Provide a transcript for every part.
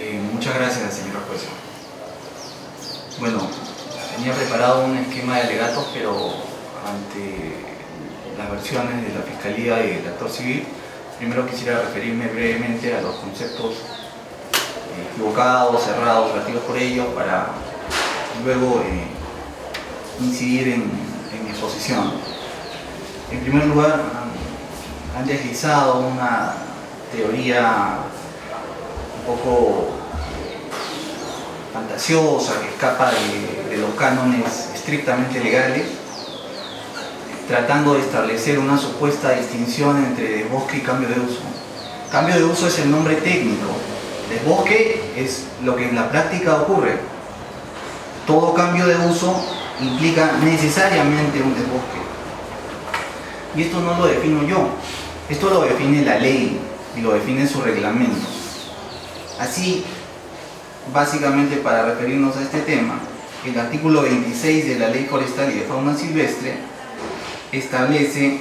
Eh, muchas gracias, señora jueza. Bueno, tenía preparado un esquema de alegatos, pero ante las versiones de la Fiscalía y del actor civil, primero quisiera referirme brevemente a los conceptos eh, equivocados, cerrados, vertidos por ellos, para luego eh, incidir en, mi exposición. En primer lugar, han, deslizado una teoría poco fantasiosa que escapa de, de, los cánones estrictamente legales, tratando de establecer una supuesta distinción entre desbosque y cambio de uso. Cambio de uso es el nombre técnico, desbosque es lo que en la práctica ocurre. Todo cambio de uso implica necesariamente un desbosque. Y esto no lo defino yo, esto lo define la ley y lo define su reglamento. Así, básicamente para referirnos a este tema, el artículo 26 de la Ley Forestal y de Fauna Silvestre establece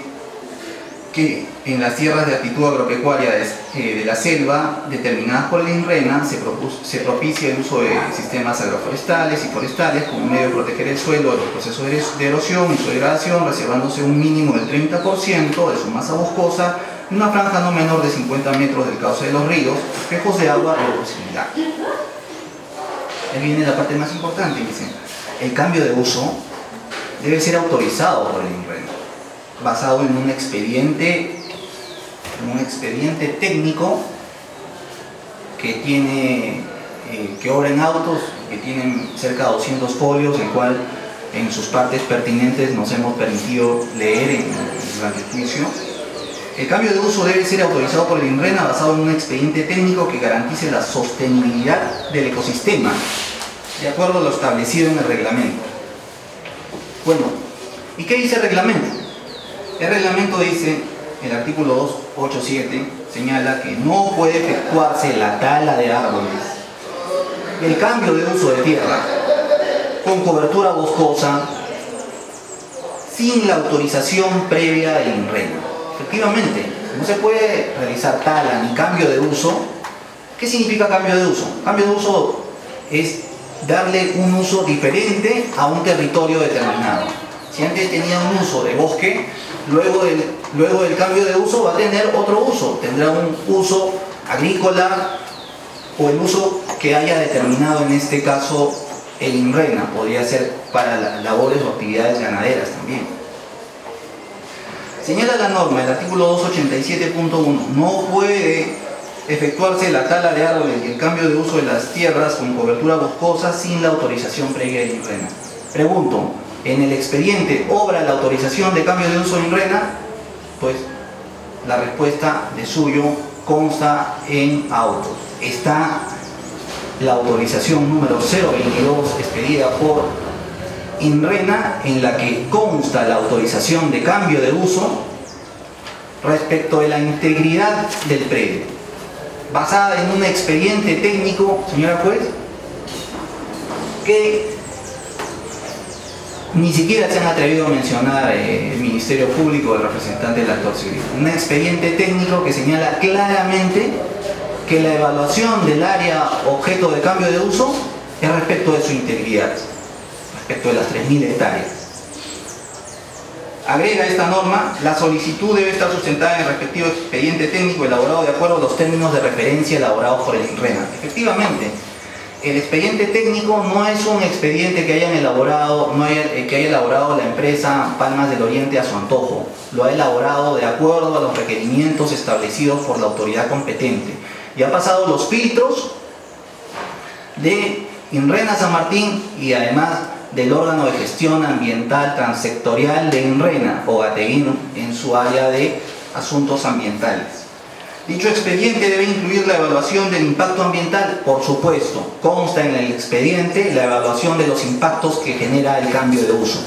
que en las tierras de actitud agropecuaria de, eh, de la selva, determinadas por el INRENA, se, se, propicia el uso de sistemas agroforestales y forestales como medio de proteger el suelo de los procesos de erosión y su degradación, reservándose un mínimo del 30% de su masa boscosa una franja no menor de 50 metros del cauce de los ríos, espejos de agua o similar. Ahí viene la parte más importante, dice, el cambio de uso debe ser autorizado por el INRENA, basado en un expediente, en un expediente técnico que tiene, eh, que obra en autos, que tienen cerca de 200 folios, el cual en sus partes pertinentes nos hemos permitido leer en, durante el juicio. El cambio de uso debe ser autorizado por el INRENA basado en un expediente técnico que garantice la sostenibilidad del ecosistema, de acuerdo a lo establecido en el reglamento. Bueno, ¿y qué dice el reglamento? El reglamento dice, el artículo 287 señala que no puede efectuarse la tala de árboles, el cambio de uso de tierra con cobertura boscosa sin la autorización previa del INRENA. Efectivamente, no se puede realizar tala ni cambio de uso. ¿Qué significa cambio de uso? Cambio de uso es darle un uso diferente a un territorio determinado. Si antes tenía un uso de bosque, luego del, luego del cambio de uso va a tener otro uso. Tendrá un uso agrícola o el uso que haya determinado en este caso el INRENA. Podría ser para labores o actividades ganaderas también. Señala la norma, el artículo 287.1, no puede efectuarse la tala de árboles y el cambio de uso de las tierras con cobertura boscosa sin la autorización previa de INRENA. Pregunto, ¿en el expediente obra la autorización de cambio de uso de INRENA? Pues la respuesta de suyo consta en autos. Está la autorización número 022 expedida por INRENA en la que consta la autorización de cambio de uso respecto de la integridad del predio, basada en un expediente técnico, señora juez, que ni siquiera se han atrevido a mencionar eh, el Ministerio Público o el representante del actor civil. Un expediente técnico que señala claramente que la evaluación del área objeto de cambio de uso es respecto de su integridad respecto de las 3.000 hectáreas. Agrega esta norma, la solicitud debe estar sustentada en el respectivo expediente técnico elaborado de acuerdo a los términos de referencia elaborados por el INRENA. Efectivamente, el expediente técnico no es un expediente que hayan elaborado, no haya, que haya elaborado la empresa Palmas del Oriente a su antojo. Lo ha elaborado de acuerdo a los requerimientos establecidos por la autoridad competente. Y ha pasado los filtros de INRENA San Martín y además del órgano de gestión ambiental transsectorial de INRENA o GATEIN en su área de asuntos ambientales. Dicho expediente debe incluir la evaluación del impacto ambiental, por supuesto, consta en el expediente la evaluación de los impactos que genera el cambio de uso.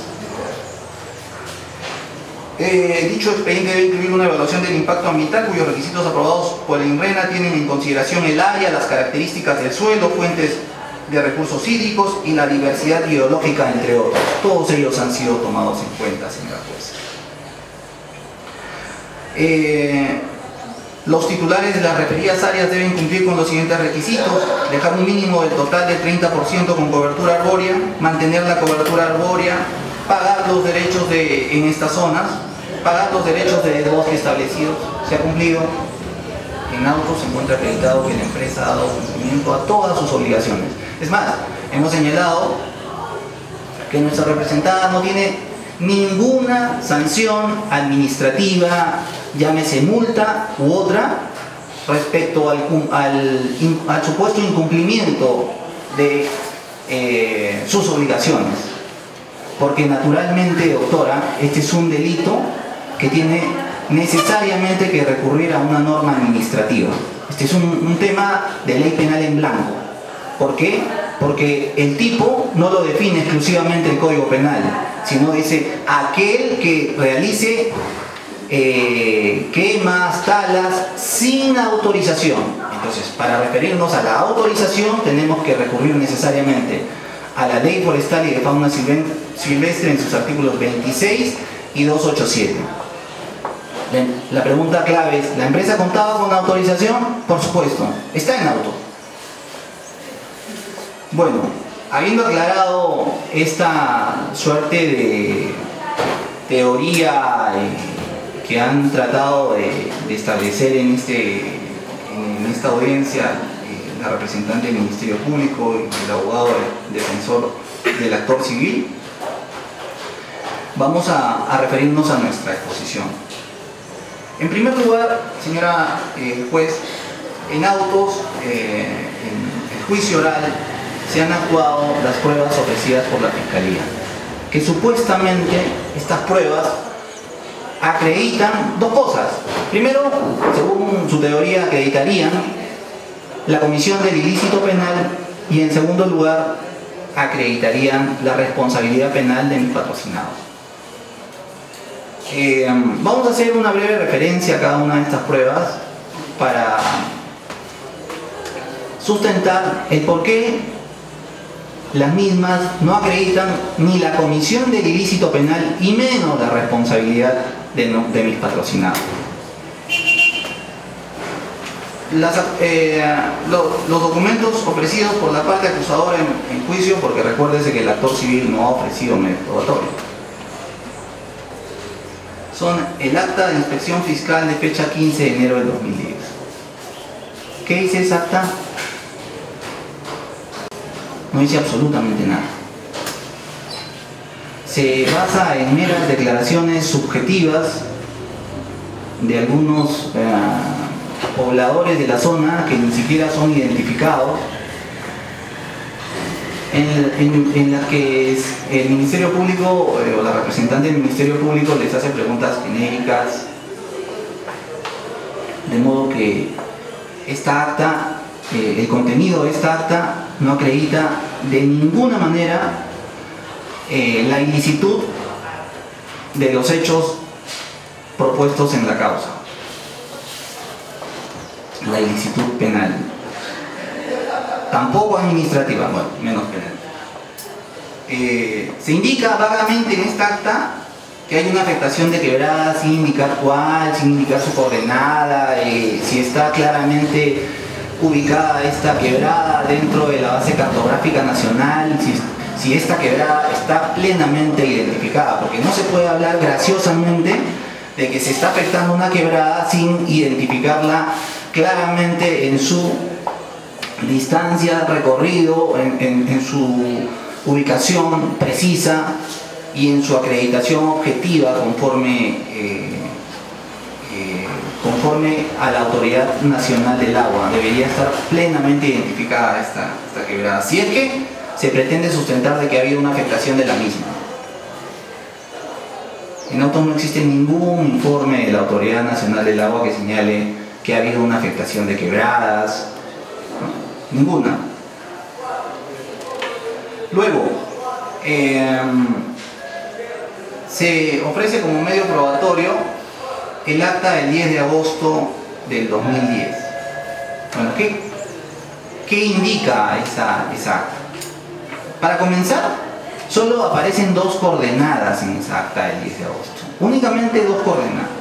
Eh, dicho expediente debe incluir una evaluación del impacto ambiental cuyos requisitos aprobados por el INRENA tienen en consideración el área, las características del suelo, fuentes de recursos hídricos y la diversidad biológica, entre otros. Todos ellos han sido tomados en cuenta, señora jueza. Eh, Los titulares de las referidas áreas deben cumplir con los siguientes requisitos. Dejar un mínimo del total del 30% con cobertura arbórea, mantener la cobertura arbórea, pagar los derechos de, en estas zonas, pagar los derechos de bosque establecidos. Se ha cumplido. En auto se encuentra acreditado que la empresa ha dado cumplimiento a todas sus obligaciones. Es más, hemos señalado que nuestra representada no tiene ninguna sanción administrativa, llámese multa u otra, respecto al, supuesto incumplimiento de eh, sus obligaciones. Porque naturalmente, doctora, este es un delito que tiene necesariamente que recurrir a una norma administrativa. Este es un tema de ley penal en blanco. ¿Por qué? Porque el tipo no lo define exclusivamente el Código Penal, sino dice aquel que realice eh, quemas, talas, sin autorización. Entonces, para referirnos a la autorización tenemos que recurrir necesariamente a la Ley Forestal y de Fauna Silvestre en sus artículos 26 y 287. La pregunta clave es, ¿la empresa contaba con autorización? Por supuesto, está en auto. Bueno, habiendo aclarado esta suerte de teoría eh, que han tratado de, establecer en, este, en esta audiencia eh, la representante del Ministerio Público y el abogado defensor del actor civil, vamos a, referirnos a nuestra exposición. En primer lugar, señora eh, juez, en autos, en el juicio oral, se han actuado las pruebas ofrecidas por la Fiscalía, que supuestamente estas pruebas acreditan dos cosas. Primero, según su teoría, acreditarían la comisión del ilícito penal y en segundo lugar, acreditarían la responsabilidad penal de mis patrocinados. Eh, vamos a hacer una breve referencia a cada una de estas pruebas para sustentar el por qué las mismas no acreditan ni la comisión del ilícito penal y menos la responsabilidad de, mis patrocinados. Eh, los documentos ofrecidos por la parte acusadora en, juicio, porque recuérdese que el actor civil no ha ofrecido medio probatorio, son el acta de inspección fiscal de fecha 15 de enero del 2010. ¿Qué dice esa acta? No dice absolutamente nada. Se basa en meras declaraciones subjetivas de algunos eh, pobladores de la zona que ni siquiera son identificados, en, las que el Ministerio Público eh, o la representante del Ministerio Público les hace preguntas genéricas, de modo que esta acta, eh, el contenido de esta acta no acredita de ninguna manera eh, la ilicitud de los hechos propuestos en la causa. La ilicitud penal. Tampoco administrativa, bueno, menos penal. Eh, se indica vagamente en esta acta que hay una afectación de quebrada sin indicar cuál, sin indicar su coordenada, eh, si está claramente ubicada esta quebrada dentro de la base cartográfica nacional, si, esta quebrada está plenamente identificada, porque no se puede hablar graciosamente de que se está afectando una quebrada sin identificarla claramente en su distancia, recorrido, en, su ubicación precisa y en su acreditación objetiva conforme eh, conforme a la Autoridad Nacional del Agua. Debería estar plenamente identificada esta, quebrada. Si es que se pretende sustentar de que ha habido una afectación de la misma. En auto no existe ningún informe de la Autoridad Nacional del Agua que señale que ha habido una afectación de quebradas. Ninguna. Luego, em, se ofrece como medio probatorio el acta del 10 de agosto del 2010. Bueno, ¿qué, indica esa, esa acta? Para comenzar, solo aparecen dos coordenadas en esa acta del 10 de agosto. Únicamente dos coordenadas.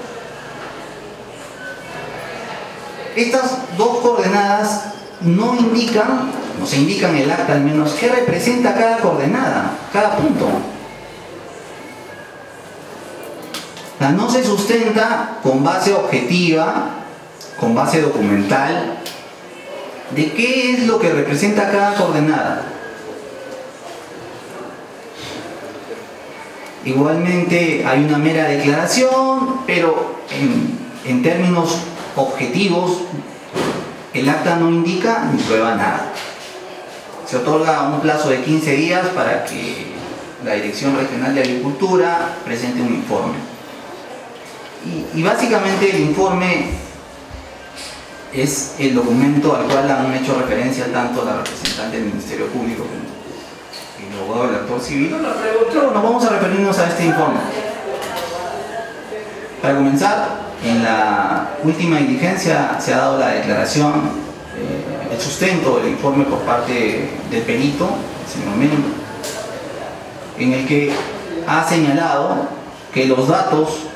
estas dos coordenadas no indican, no se indican el acta al menos, qué representa cada coordenada, cada punto. La no se sustenta con base objetiva, con base documental, de qué es lo que representa cada coordenada. Igualmente hay una mera declaración, pero en, en términos objetivos el acta no indica ni prueba nada. Se otorga un plazo de 15 días para que la Dirección Regional de Agricultura presente un informe. Y, y básicamente el informe es el documento al cual han hecho referencia tanto la representante del Ministerio Público como el abogado del actor civil. Pero nos vamos a referirnos a este informe. Para comenzar, en la última diligencia se ha dado la declaración, eh, el sustento del informe por parte del perito, el señor Mendo, en el que ha señalado que los datos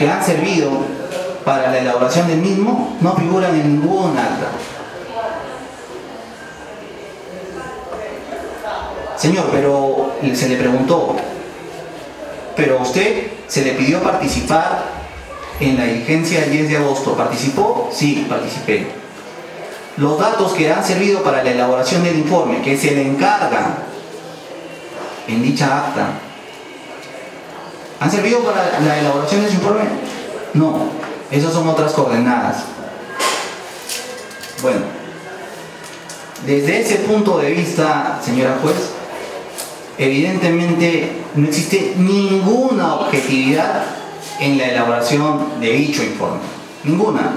que han servido para la elaboración del mismo no figuran en ningún acta. Señor, pero se le preguntó, pero a usted se le pidió participar en la diligencia del 10 de agosto. ¿Participó? Sí, participé. Los datos que han servido para la elaboración del informe, que se le encarga en dicha acta, ¿han servido para la elaboración de ese informe? No, esas son otras coordenadas. Bueno, desde ese punto de vista, señora juez, evidentemente no existe ninguna objetividad en la elaboración de dicho informe. Ninguna.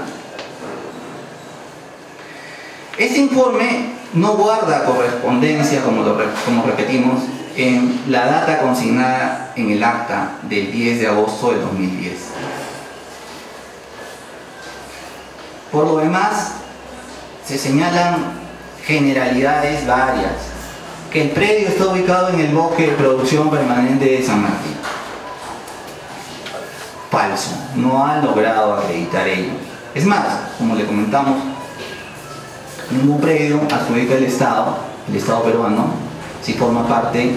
Este informe no guarda correspondencia, como, repetimos, en la data consignada en el acta del 10 de agosto de 2010. Por lo demás, se señalan generalidades varias, que el predio está ubicado en el bosque de producción permanente de San Martín. Falso, no ha logrado acreditar ello. Es más, como le comentamos, ningún predio adjudica el Estado, el Estado peruano, si forma parte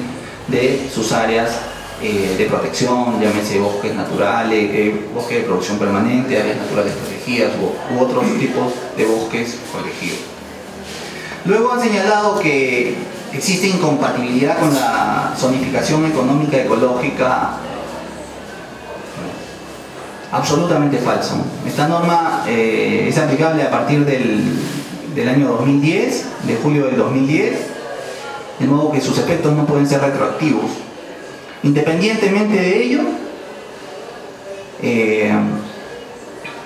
de sus áreas eh, de protección, llámese bosques naturales, eh, bosques de producción permanente, áreas naturales protegidas u, u otros tipos de bosques protegidos. Luego han señalado que existe incompatibilidad con la zonificación económica ecológica. Absolutamente falso. Esta norma eh, es aplicable a partir del, del año 2010, de julio del 2010, de modo que sus efectos no pueden ser retroactivos. Independientemente de ello, eh,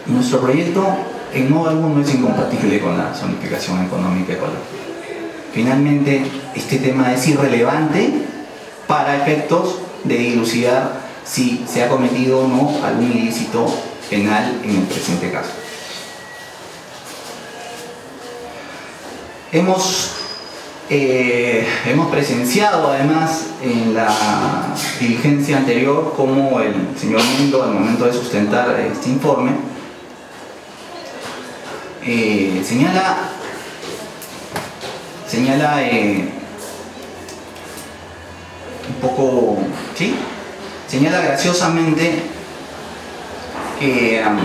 nuestro proyecto en modo alguno es incompatible con la zonificación económica ecológica. Finalmente, este tema es irrelevante para efectos de dilucidar si se ha cometido o no algún ilícito penal en el presente caso. Hemos eh, hemos presenciado además en la diligencia anterior como el señor Mundo al momento de sustentar este informe eh, señala señala eh, un poco ¿sí? señala graciosamente que um,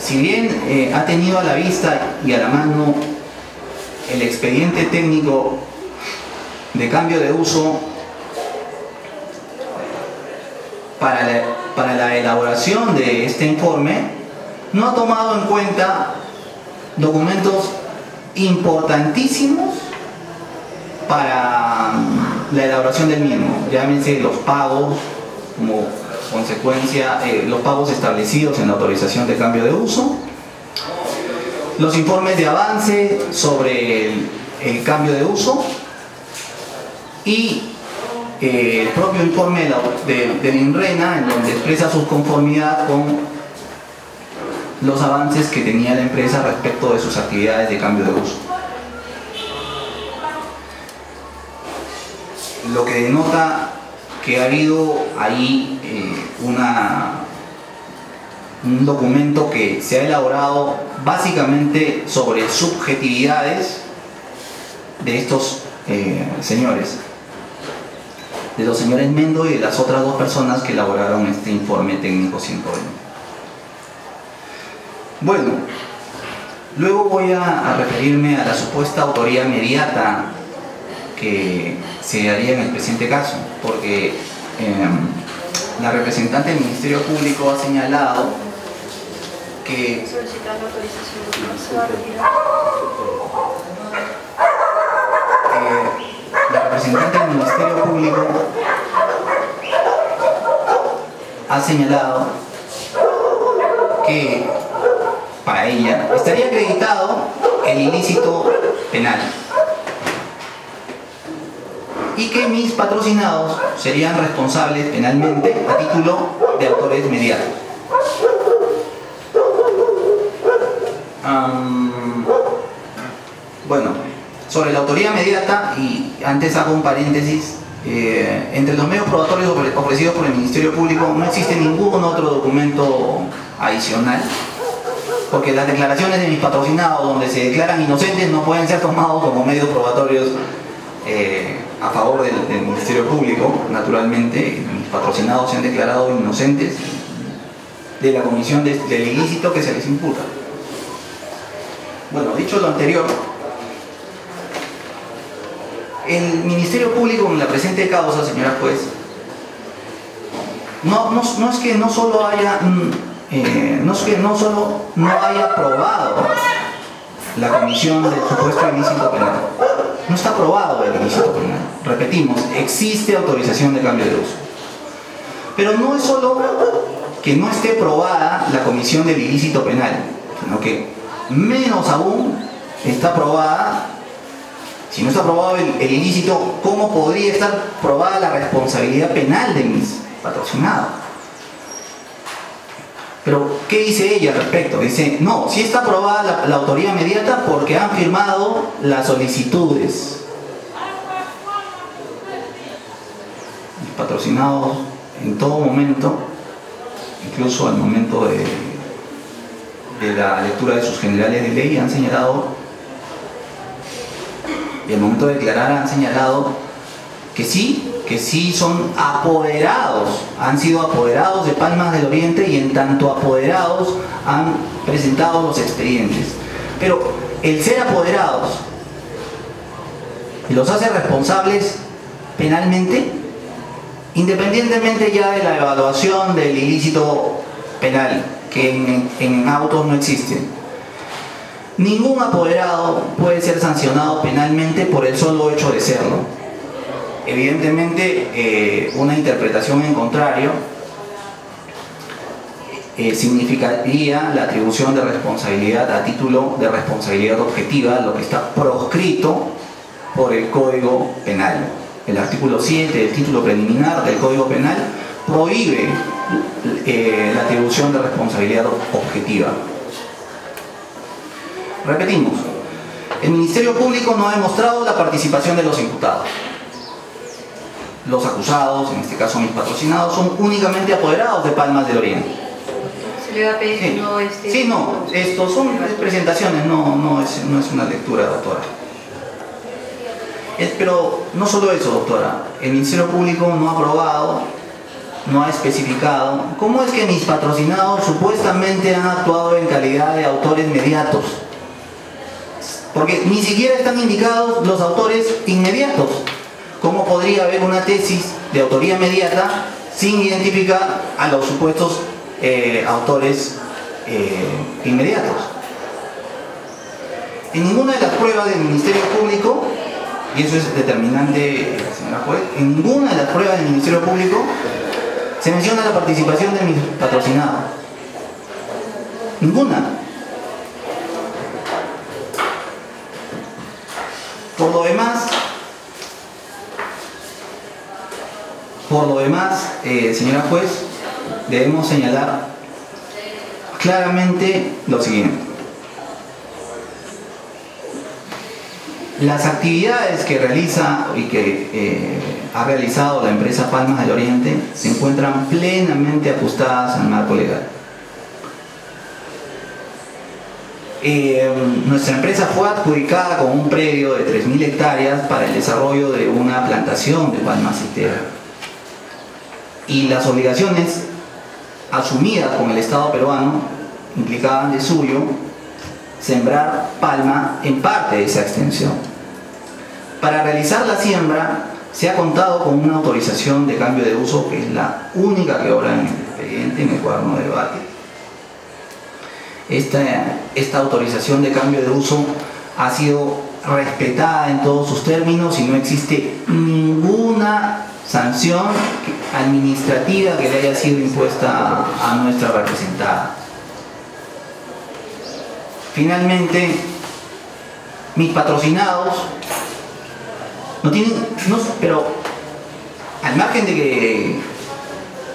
si bien ha tenido a la vista y a la mano el expediente técnico de cambio de uso para la, elaboración de este informe, no ha tomado en cuenta documentos importantísimos para la elaboración del mismo, llámense los pagos como consecuencia, eh, los pagos establecidos en la autorización de cambio de uso, los informes de avance sobre el, cambio de uso y eh, el propio informe de, de, INRENA en donde expresa su conformidad con los avances que tenía la empresa respecto de sus actividades de cambio de uso. Lo que denota que ha habido ahí eh, una un documento que se ha elaborado básicamente sobre subjetividades de estos eh, señores, de los señores Mendo y de las otras dos personas que elaboraron este informe técnico 120. Bueno, luego voy a, referirme a la supuesta autoría inmediata que se haría en el presente caso, porque em, la representante del Ministerio Público ha señalado que la representante del Ministerio Público ha señalado que para ella estaría acreditado el ilícito penal y que mis patrocinados serían responsables penalmente a título de autores bueno, sobre la autoría inmediata, y antes hago un paréntesis, eh, entre los medios probatorios ofrecidos por el Ministerio Público no existe ningún otro documento adicional, porque las declaraciones de mis patrocinados donde se declaran inocentes no pueden ser tomados como medios probatorios eh, a favor del, Ministerio Público, naturalmente, mis patrocinados se han declarado inocentes de la comisión del ilícito que se les imputa. Bueno, dicho lo anterior, el Ministerio Público en la presente causa, señora juez, no, es que no solo haya, mm, eh, no es que no solo no haya aprobado la comisión del supuesto ilícito penal, no está aprobado el ilícito penal. Repetimos, existe autorización de cambio de uso. Pero no es solo que no esté aprobada la comisión del ilícito penal, sino que menos aún está aprobada si no está aprobado el, ilícito, ¿cómo podría estar probada la responsabilidad penal de mis patrocinados? Pero, ¿qué dice ella al respecto? Dice, no, sí está aprobada la, autoría inmediata porque han firmado las solicitudes. Patrocinados en todo momento, incluso al momento de, la lectura de sus generales de ley, han señalado y al momento de declarar han señalado que sí, que sí son apoderados, han sido apoderados de Palmas del Oriente y en tanto apoderados han presentado los expedientes. Pero el ser apoderados los hace responsables penalmente, independientemente ya de la evaluación del ilícito penal, que en, autos no existe. Ningún apoderado puede ser sancionado penalmente por el solo hecho de serlo. Evidentemente, eh, una interpretación en contrario eh, significaría la atribución de responsabilidad a título de responsabilidad objetiva, lo que está proscrito por el Código Penal. El artículo 7 del título preliminar del Código Penal prohíbe eh, la atribución de responsabilidad objetiva. Repetimos, el Ministerio Público no ha demostrado la participación de los imputados. Los acusados, en este caso mis patrocinados, son únicamente apoderados de Palmas del Oriente. Se le va a pedir sí. no este... Sí, no, estos son presentaciones, no, no, es, no es una lectura, doctora. pero no solo eso, doctora, el Ministerio Público no ha aprobado, no ha especificado cómo es que mis patrocinados supuestamente han actuado en calidad de autores mediatos porque ni siquiera están indicados los autores inmediatos. ¿Cómo podría haber una tesis de autoría inmediata sin identificar a los supuestos eh, autores eh, inmediatos? En ninguna de las pruebas del Ministerio Público, y eso es determinante, señora juez, en ninguna de las pruebas del Ministerio Público se menciona la participación de mis patrocinados. Ninguna. Por lo demás, por lo demás, eh, señora juez, debemos señalar claramente lo siguiente. Las actividades que realiza y que eh, ha realizado la empresa Palmas del Oriente se encuentran plenamente ajustadas al marco legal. eh, nuestra empresa fue adjudicada con un predio de 3.000 hectáreas para el desarrollo de una plantación de palma aceitera. Y las obligaciones asumidas con el Estado peruano implicaban de suyo sembrar palma en parte de esa extensión. Para realizar la siembra se ha contado con una autorización de cambio de uso que es la única que obra en el expediente, en el cuaderno de debate. Esta, esta autorización de cambio de uso ha sido respetada en todos sus términos y no existe ninguna sanción administrativa que le haya sido impuesta a nuestra representada. Finalmente, mis patrocinados no tienen, no, pero al margen de que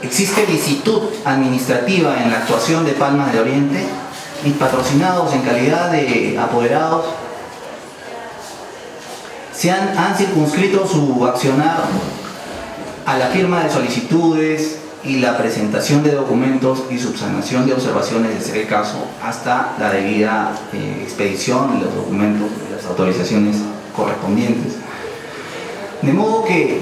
existe licitud administrativa en la actuación de Palmas del Oriente, mis patrocinados en calidad de apoderados se han, circunscrito su accionar a la firma de solicitudes y la presentación de documentos y subsanación de observaciones de ser el caso hasta la debida eh, expedición de los documentos y las autorizaciones correspondientes. De modo que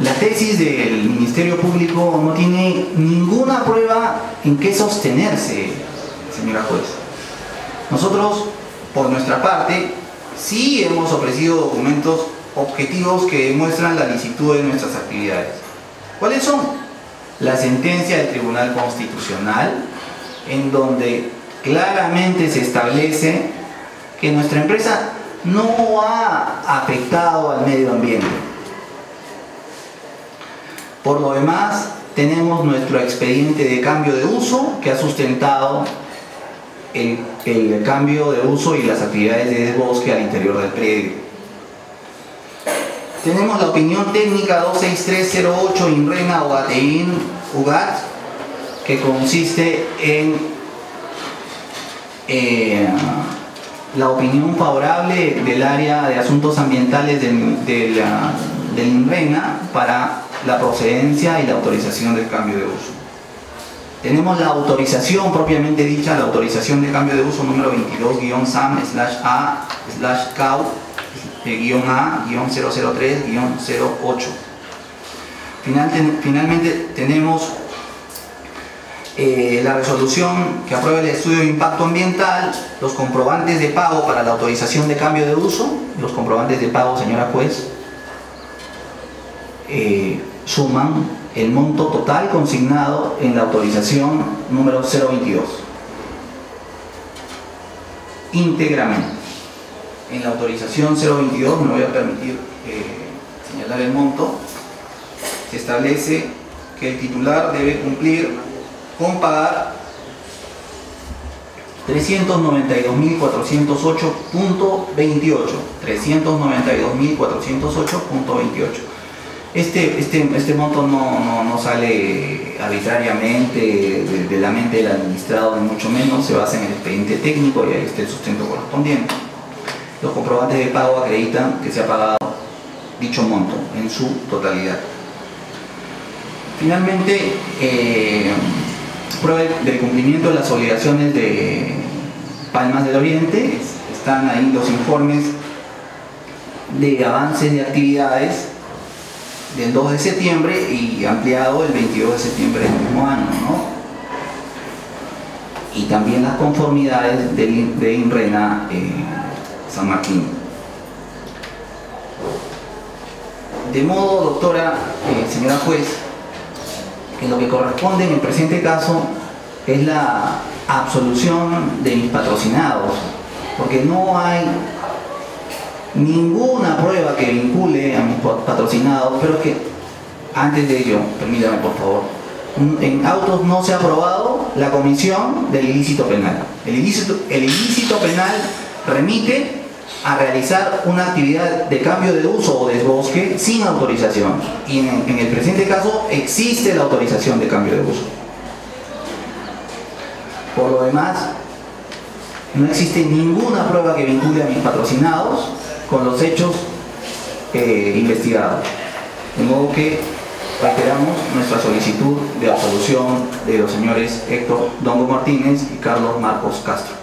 la tesis del Ministerio Público no tiene ninguna prueba en qué sostenerse, señora juez. Nosotros, por nuestra parte, sí hemos ofrecido documentos objetivos que demuestran la licitud de nuestras actividades. ¿Cuáles son? La sentencia del Tribunal Constitucional, en donde claramente se establece que nuestra empresa no ha afectado al medio ambiente. Por lo demás, tenemos nuestro expediente de cambio de uso que ha sustentado el, el, cambio de uso y las actividades de desbosque al interior del predio. Tenemos la opinión técnica 26308 INRENA OGATEIN UGAT que consiste en eh, la opinión favorable del área de asuntos ambientales del, del, del INRENA para la procedencia y la autorización del cambio de uso. Tenemos la autorización propiamente dicha, la autorización de cambio de uso número 22-SAM-A-CAU guion A, guion 003, guion 08. Final, finalmente tenemos eh, la resolución que aprueba el estudio de impacto ambiental, los comprobantes de pago para la autorización de cambio de uso, los comprobantes de pago, señora juez, eh, suman el monto total consignado en la autorización número 022. Íntegramente en la autorización 022, me voy a permitir eh, señalar el monto, se establece que el titular debe cumplir con pagar 392.408.28 392.408.28 este, este, este monto no, no, no sale arbitrariamente de, la mente del administrado ni mucho menos, se basa en el expediente técnico y ahí está el sustento correspondiente. Los comprobantes de pago acreditan que se ha pagado dicho monto en su totalidad. Finalmente, eh, prueba del cumplimiento de las obligaciones de Palmas del Oriente, están ahí los informes de avances de actividades del 2 de septiembre y ampliado el 22 de septiembre del mismo año, ¿no? Y también las conformidades de, INRENA eh, San Martín. De modo, doctora, eh, señora juez, que lo que corresponde en el presente caso es la absolución de mis patrocinados, porque no hay ninguna prueba que vincule a mis patrocinados, pero que antes de ello, permítame por favor, en autos no se ha aprobado la comisión del ilícito penal. El ilícito, el ilícito penal remite a realizar una actividad de cambio de uso o desbosque sin autorización. Y en, el presente caso existe la autorización de cambio de uso. Por lo demás, no existe ninguna prueba que vincule a mis patrocinados con los hechos eh, investigados. De modo que reiteramos nuestra solicitud de absolución de los señores Héctor Dongo Martínez y Carlos Marcos Castro.